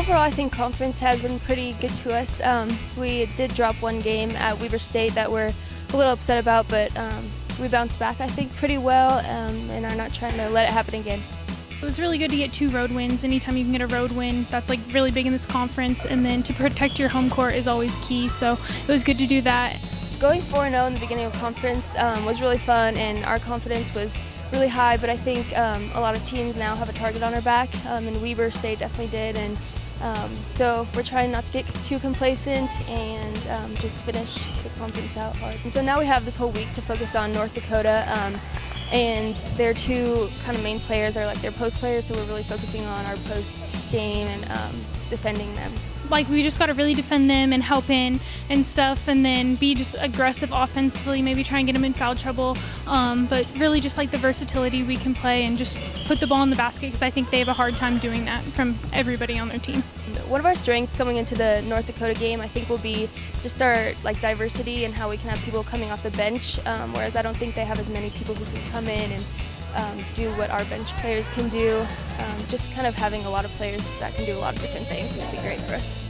overall, I think conference has been pretty good to us. Um, we did drop one game at Weber State that we're a little upset about, but um, we bounced back, I think, pretty well um, and are not trying to let it happen again. It was really good to get two road wins. Anytime you can get a road win, that's like really big in this conference. And then to protect your home court is always key. So it was good to do that. Going 4-0 in the beginning of conference um, was really fun, and our confidence was really high. But I think um, a lot of teams now have a target on our back, um, and Weber State definitely did. And um, so we're trying not to get too complacent and um, just finish the conference out hard. And so now we have this whole week to focus on North Dakota. Um, and their two kind of main players are like their post players, so we're really focusing on our post game and um, defending them. Like we just got to really defend them and help in and stuff, and then be just aggressive offensively. Maybe try and get them in foul trouble, um, but really just like the versatility we can play and just put the ball in the basket because I think they have a hard time doing that from everybody on their team. One of our strengths coming into the North Dakota game, I think, will be just our like diversity and how we can have people coming off the bench. Um, whereas I don't think they have as many people who can come in and um, do what our bench players can do. Um, just kind of having a lot of players that can do a lot of different things would be great for us.